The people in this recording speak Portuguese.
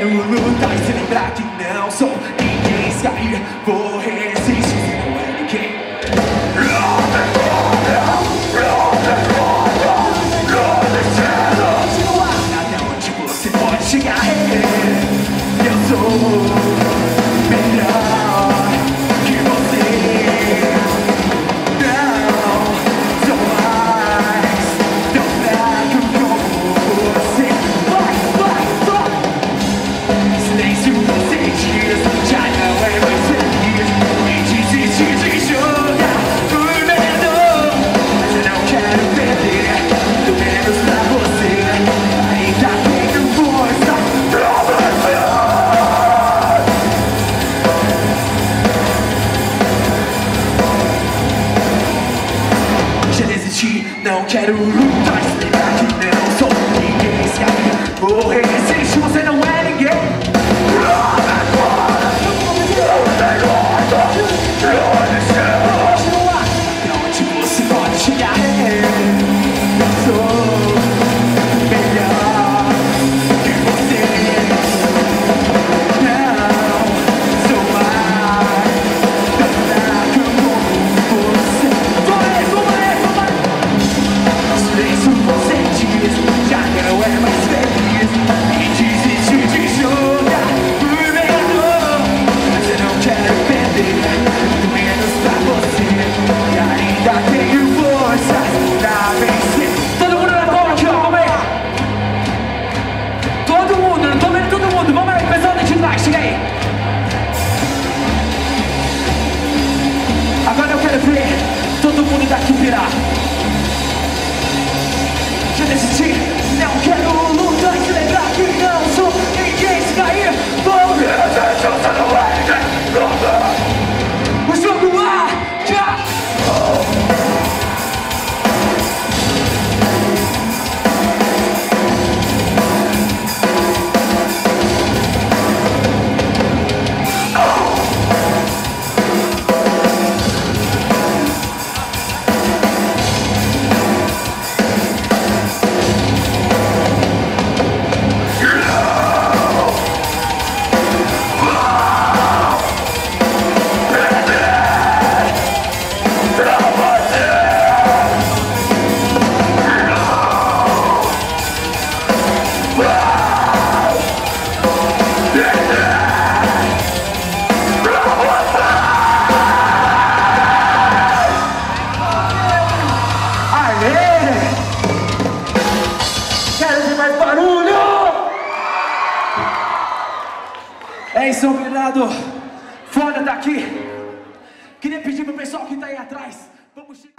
quero lutar e se lembrar que não sou ninguém. Se cair, vou quero lutar. daqui virar. É isso, obrigado. Foda tá aqui. Queria pedir pro pessoal que tá aí atrás. Vamos chegar.